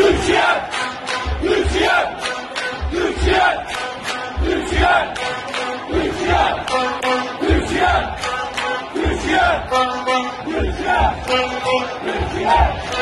绿旗岸，绿旗岸，绿旗岸，绿旗岸，绿旗岸，绿旗岸，绿旗岸，绿旗岸，绿旗岸。